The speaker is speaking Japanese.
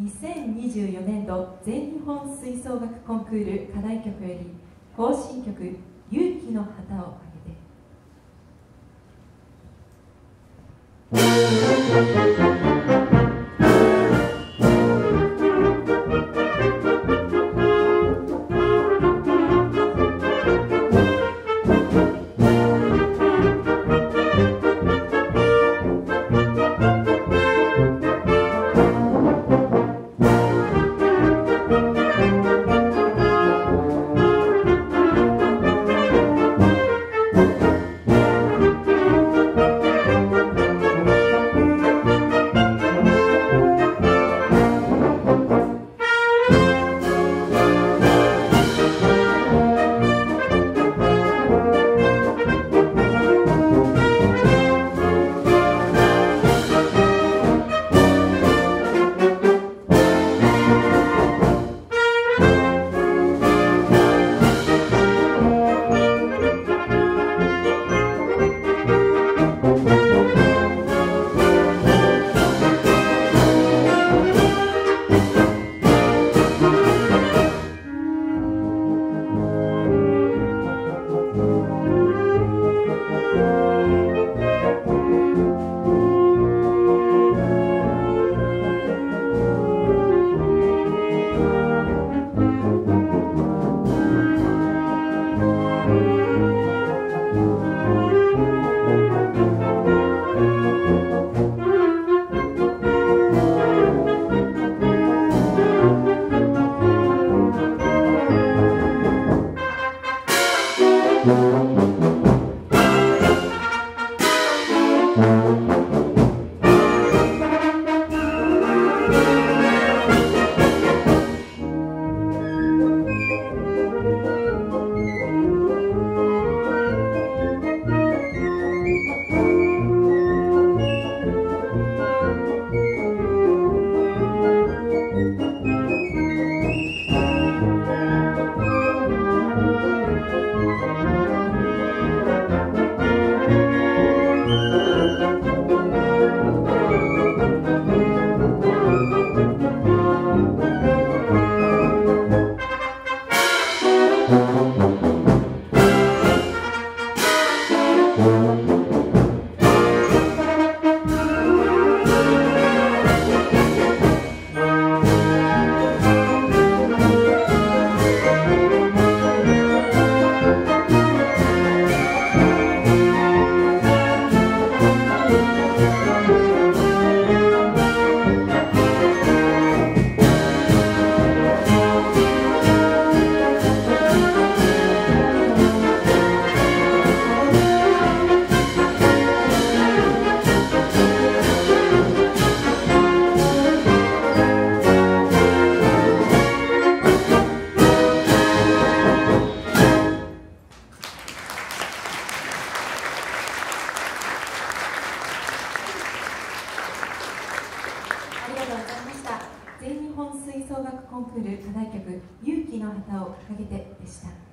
2024年度全日本吹奏楽コンクール課題曲より行進曲「勇気の旗を挙げて」Mm-hmm. 全日本吹奏楽コンクール課題曲「勇気の旗を掲げて」でした。